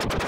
you